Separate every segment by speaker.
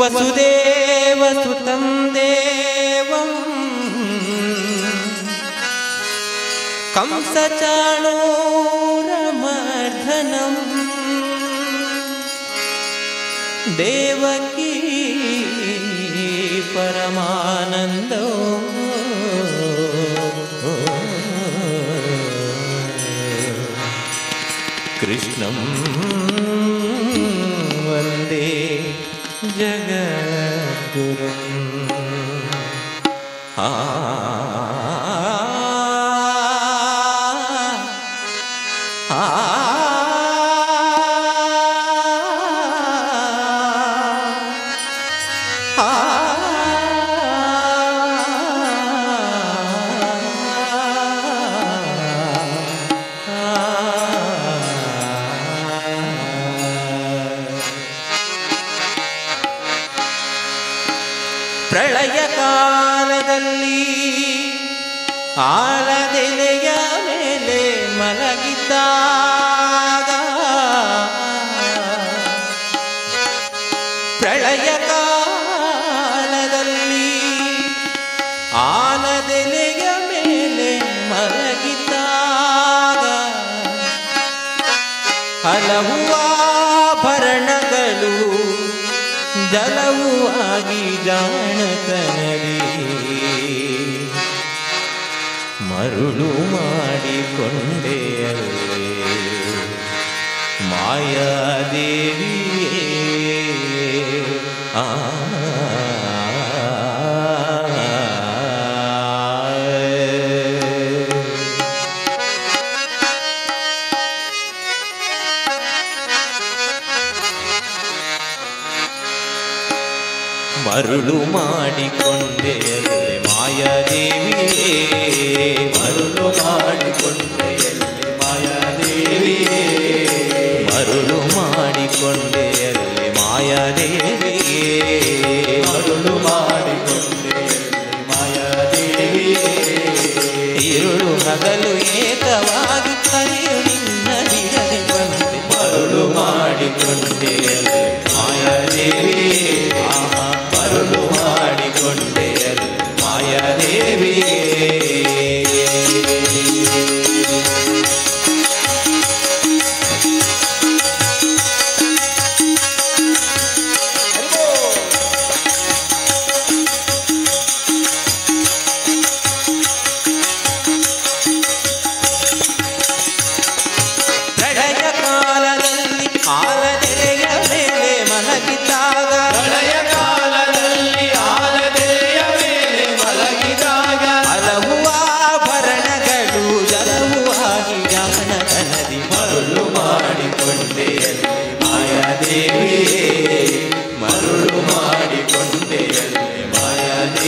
Speaker 1: वसुदेवसुतं देवम् कंसचाणो देवकी परमानन्दो। कृष्णं वन्दे ജഗദ്ഗുരു ആ ആ ಬೆಳೆಯ ಕಾಲದಲ್ಲಿ ಮೇಲೆ ಮಲಗಿದ್ದಾಗ ಪ್ರಳಯ ಕಾಲದಲ್ಲಿ ಆಲದೆಲೆಯ ಮೇಲೆ ಮಲಗಿದ್ದಾಗ ಹಲವು ಆಭರಣಗಳು ಜಲವು ಆಗಿ ಜಾಣತನದಿ ಮರುಳು
Speaker 2: ಮಾಡಿಕೊಂಡೆಯಲ್ಲೇ ಮಾಯಾದೇವಿ అరుడు మాడికొండే ದೇವಿಯೇ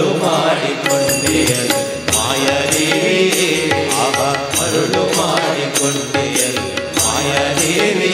Speaker 1: அருளுமாடிக்கொண்டேயல் மாயதேவி அவ அருளுமாடிக்கொண்டேயல் மாயதேவி.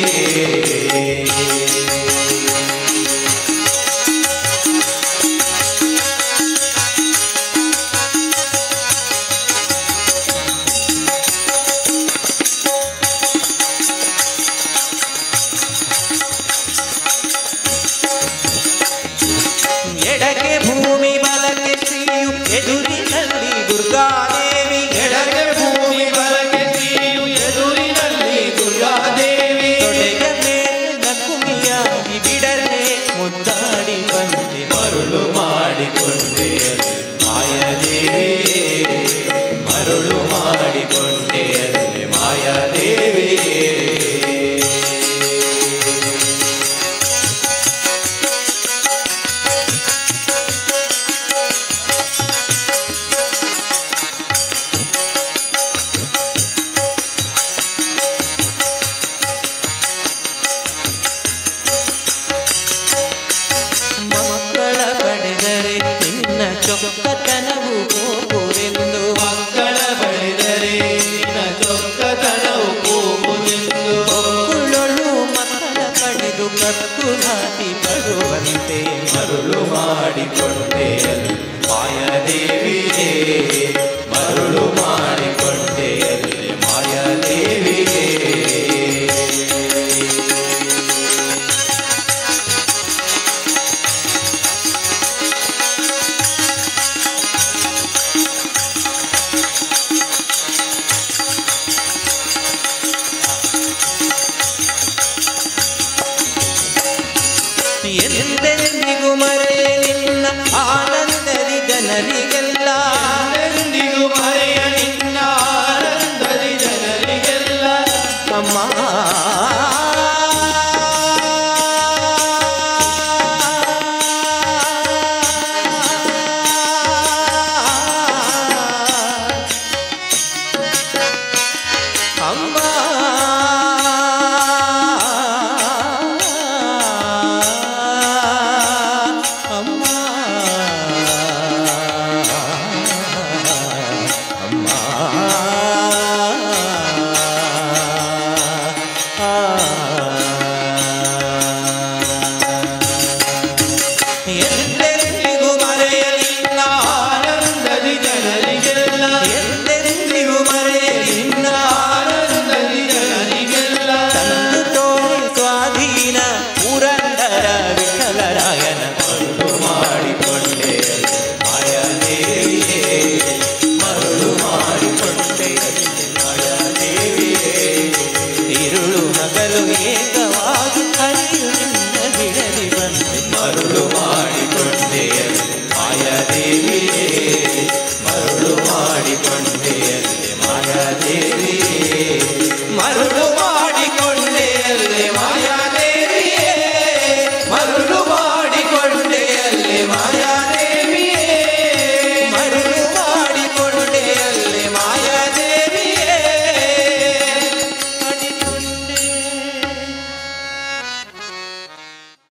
Speaker 1: பாடிக்கொண்டேன்.
Speaker 2: மாயதேவியே ಗೆಲ್ಲ ಎಂದಿಗೂ